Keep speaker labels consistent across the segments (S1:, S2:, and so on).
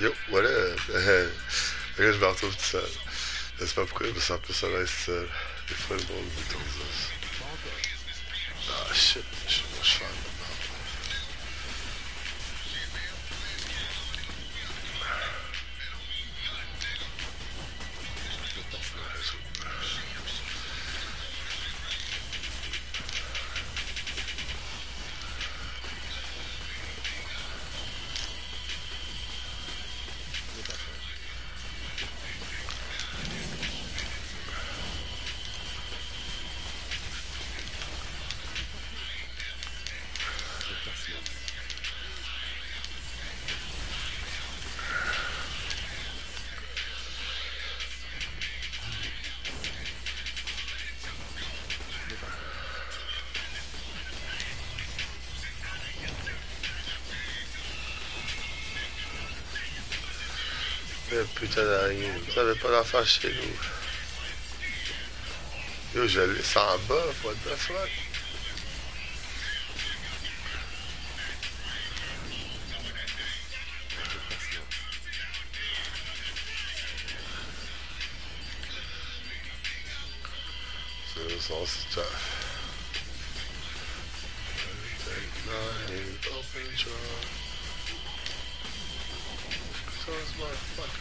S1: Jo, var det... Jag kanske bara tog så it's Det som är på kurvan snabbt så här... Det är föremål. Ah, shit, shit. Mais putain d'araignée, vous avez pas d'affaires chez nous. Yo, je laisse en bas, what the fuck? C'est all stuff. Take nine, open drawer. Close motherfucker. Oh,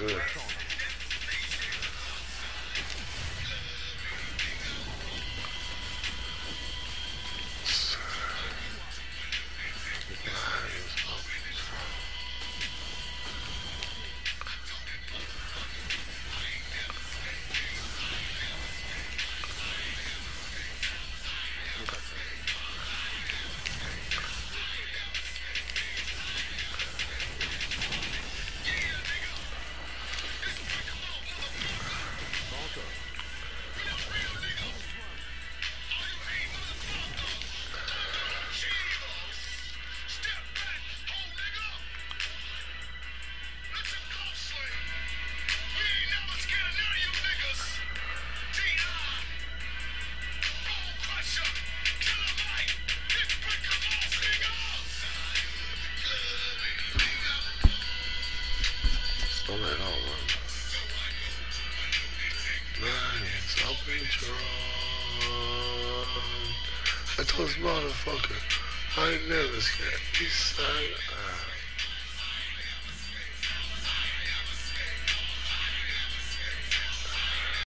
S1: good. I told this motherfucker, I ain't never scared. East